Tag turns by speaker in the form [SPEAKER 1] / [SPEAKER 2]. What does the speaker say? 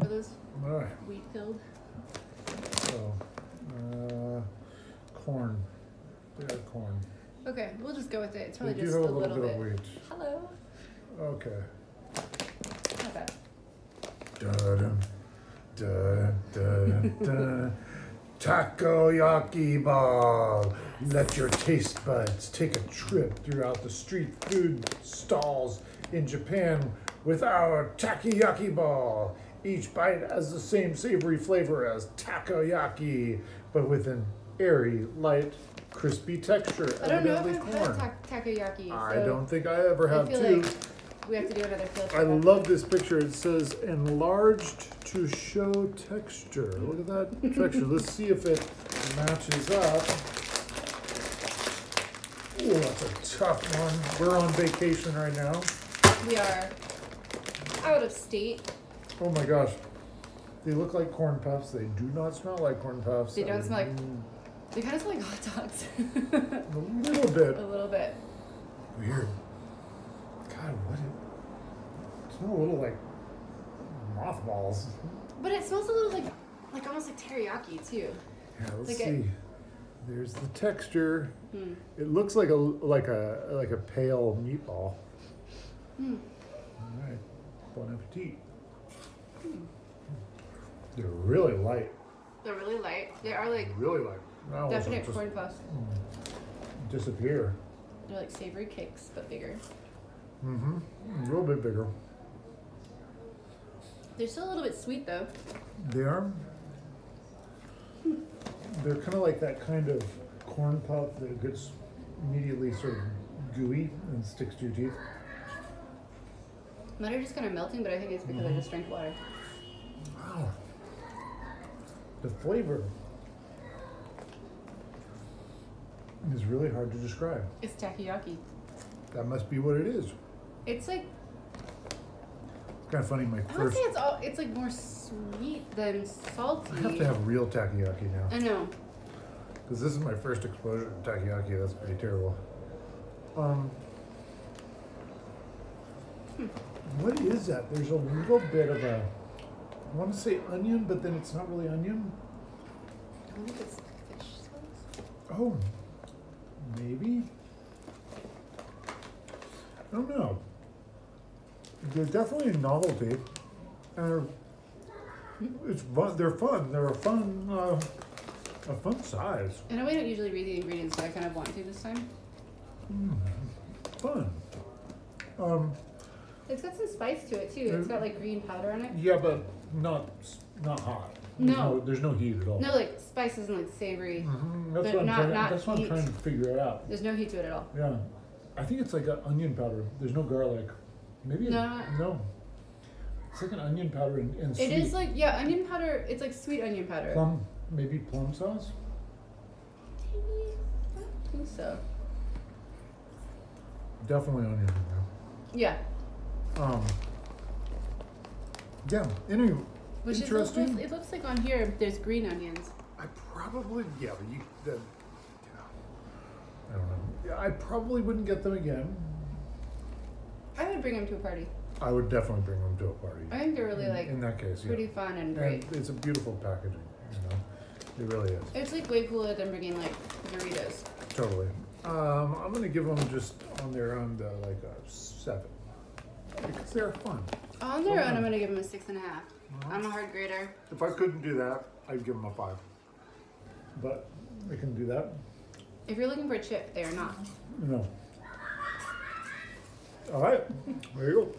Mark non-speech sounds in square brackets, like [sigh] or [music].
[SPEAKER 1] Are those
[SPEAKER 2] All right.
[SPEAKER 1] wheat filled?
[SPEAKER 2] So, uh, corn. They are corn.
[SPEAKER 1] Okay, we'll just go with it. It's
[SPEAKER 2] They
[SPEAKER 1] probably
[SPEAKER 2] do
[SPEAKER 1] just
[SPEAKER 2] have
[SPEAKER 1] a
[SPEAKER 2] little bit of wheat.
[SPEAKER 1] Hello.
[SPEAKER 2] Okay.
[SPEAKER 1] Not bad.
[SPEAKER 2] Dun, dun, dun, dun. Takoyaki ball. Let your taste buds take a trip throughout the street food stalls in Japan with our takoyaki ball. Each bite has the same savory flavor as takoyaki, but with an airy, light, crispy texture.
[SPEAKER 1] I don't know if I've
[SPEAKER 2] corn.
[SPEAKER 1] had ta- takoyaki.
[SPEAKER 2] I
[SPEAKER 1] so
[SPEAKER 2] don't think I ever
[SPEAKER 1] I
[SPEAKER 2] have
[SPEAKER 1] feel
[SPEAKER 2] too.
[SPEAKER 1] like we have to do another field
[SPEAKER 2] I
[SPEAKER 1] trip.
[SPEAKER 2] love this picture. It says enlarged to show texture. Look at that [laughs] texture. Let's see if it matches up. Oh, that's a tough one. We're on vacation right now.
[SPEAKER 1] We are out of state.
[SPEAKER 2] Oh my gosh. They look like corn puffs. They do not smell like corn puffs.
[SPEAKER 1] They don't smell like- They kind of smell like hot dogs. [laughs]
[SPEAKER 2] a little bit
[SPEAKER 1] a little bit.
[SPEAKER 2] weird. God, what? It, it smells a little like mothballs.
[SPEAKER 1] But it smells a little like, like almost like teriyaki too.
[SPEAKER 2] Yeah, let's
[SPEAKER 1] Like
[SPEAKER 2] see.
[SPEAKER 1] a-
[SPEAKER 2] There's the texture.
[SPEAKER 1] Hmm.
[SPEAKER 2] It looks like a like a like a pale meatball.
[SPEAKER 1] Hmm.
[SPEAKER 2] All right, bon appetit. They're really light,
[SPEAKER 1] They're really light. They are like
[SPEAKER 2] really light. Now
[SPEAKER 1] definite
[SPEAKER 2] just
[SPEAKER 1] corn puffs.
[SPEAKER 2] disappear.
[SPEAKER 1] They're like savory cakes, but bigger.
[SPEAKER 2] Mm-hmm. A little bit bigger.
[SPEAKER 1] They're still a little bit sweet though.
[SPEAKER 2] They are. They're kind of like that kind of corn puff that gets immediately sort of gooey and sticks to your teeth.
[SPEAKER 1] Mine are just kind of melting, but I think it's because I just drank water.
[SPEAKER 2] Wow. The flavor is really hard to describe.
[SPEAKER 1] It's takoyaki.
[SPEAKER 2] That must be what it is.
[SPEAKER 1] It's like
[SPEAKER 2] It's kind of funny. My
[SPEAKER 1] I would
[SPEAKER 2] first,
[SPEAKER 1] say it's all. It's like more sweet than salty.
[SPEAKER 2] I have to have real takoyaki now
[SPEAKER 1] I know.
[SPEAKER 2] because this is my first exposure to takoyaki. That's pretty terrible. Um, what is that? There's a little bit of a. I want to say onion, but then it's not really onion.
[SPEAKER 1] I wonder if it's fish sauce.
[SPEAKER 2] Oh, maybe. I don't know. They're definitely a novelty, and it's fun. They're fun. They're a fun, uh, a fun size.
[SPEAKER 1] I know we don't usually read the ingredients, but I kind of want to this time.
[SPEAKER 2] Fun. Um,
[SPEAKER 1] It's got some spice to it too. It's got like green powder on it.
[SPEAKER 2] yeah, but not not hot. There's
[SPEAKER 1] No.
[SPEAKER 2] there's no heat at all.
[SPEAKER 1] No, like spices and like savory.
[SPEAKER 2] Mhm, That's
[SPEAKER 1] But
[SPEAKER 2] what I'm
[SPEAKER 1] not-
[SPEAKER 2] trying.
[SPEAKER 1] not
[SPEAKER 2] that's what I'm trying to figure it out.
[SPEAKER 1] There's no heat to it at all.
[SPEAKER 2] Yeah, I think it's like an onion powder. There's no garlic. Maybe it-
[SPEAKER 1] No.
[SPEAKER 2] no. It's like an onion powder and, and sweet.
[SPEAKER 1] is like yeah, onion powder. It's like sweet onion powder.
[SPEAKER 2] plum, maybe plum sauce.
[SPEAKER 1] Maybe. I don't think so.
[SPEAKER 2] Definitely onion.
[SPEAKER 1] Yeah.
[SPEAKER 2] Yeah. Um. Yeah. Anyway,
[SPEAKER 1] Which is
[SPEAKER 2] interesting.
[SPEAKER 1] it looks like on here there's green onions.
[SPEAKER 2] I probably yeah, but you that. Yeah. I don't know. Yeah, I probably wouldn't get them again.
[SPEAKER 1] I would bring them to a party.
[SPEAKER 2] I would definitely bring them to a party.
[SPEAKER 1] I think they're really
[SPEAKER 2] in,
[SPEAKER 1] like
[SPEAKER 2] in that case, yeah.
[SPEAKER 1] pretty fun and great.
[SPEAKER 2] And it's a beautiful packaging. You know, it really is.
[SPEAKER 1] It's like way cooler than bringing like Doritos.
[SPEAKER 2] Totally. Um, I'm gonna give them just on their own the, like a seven because they're fun.
[SPEAKER 1] On their own, I'm gonna give them a six and a half. I'm a hard grader.
[SPEAKER 2] If I couldn't do that, I'd give them a five. But I can do that.
[SPEAKER 1] If you're looking for a chip, they are not.
[SPEAKER 2] No. All right. There you go.